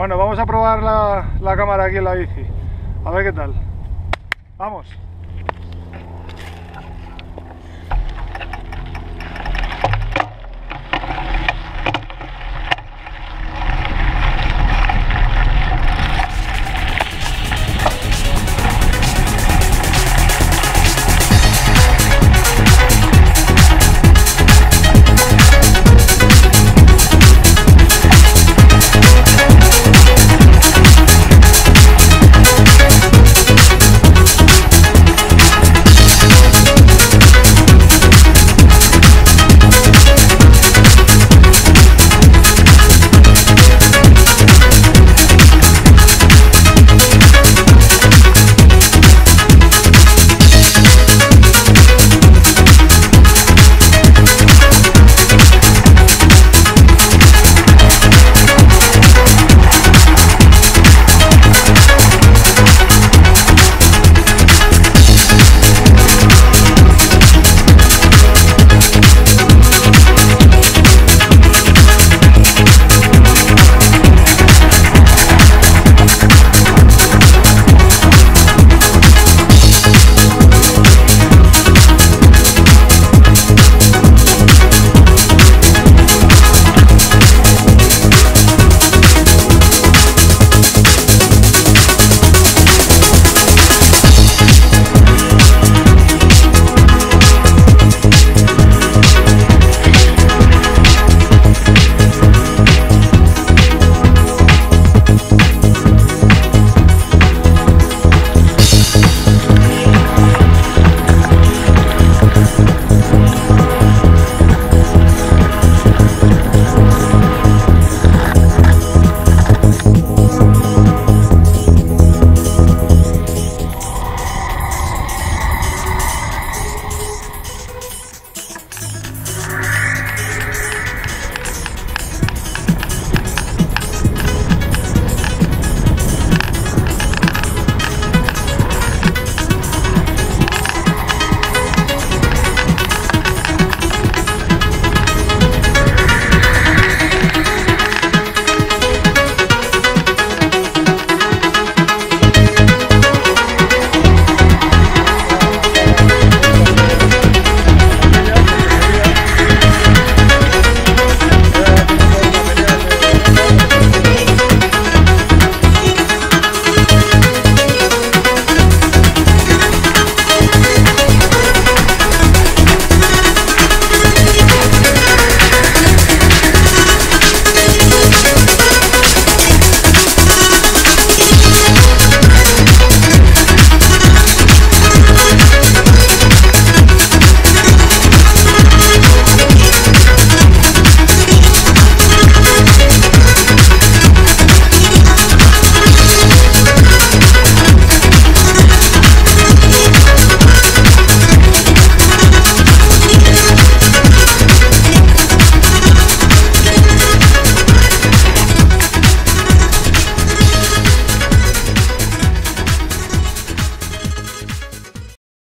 Bueno, vamos a probar la, la cámara aquí en la bici. A ver qué tal. Vamos.